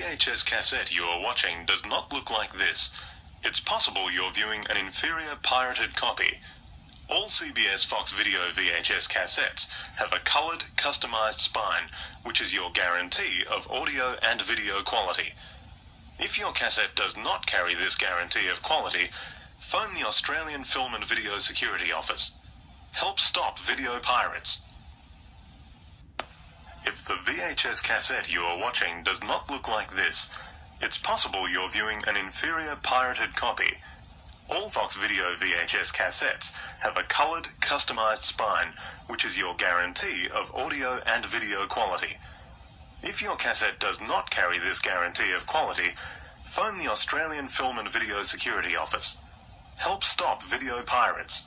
VHS cassette you are watching does not look like this, it's possible you're viewing an inferior pirated copy. All CBS Fox Video VHS cassettes have a colored, customized spine, which is your guarantee of audio and video quality. If your cassette does not carry this guarantee of quality, phone the Australian Film and Video Security Office. Help stop video pirates. The VHS cassette you are watching does not look like this, it's possible you're viewing an inferior pirated copy. All Fox Video VHS cassettes have a colored, customized spine, which is your guarantee of audio and video quality. If your cassette does not carry this guarantee of quality, phone the Australian Film and Video Security Office. Help stop video pirates.